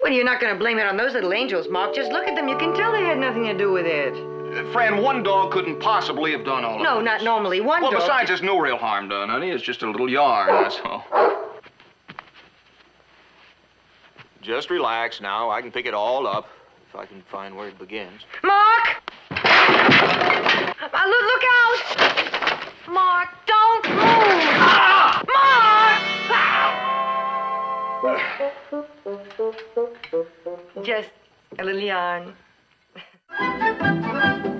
Well, you're not going to blame it on those little angels, Mark. Just look at them. You can tell they had nothing to do with it. Fran, one dog couldn't possibly have done all of No, this. not normally. One Well, dog. besides, there's no real harm done, honey. It's just a little yarn, that's all. Just relax now. I can pick it all up if I can find where it begins. Mark! Uh, look, look out! Mark, don't move! Ah! Mark! Just a little yarn. Müzik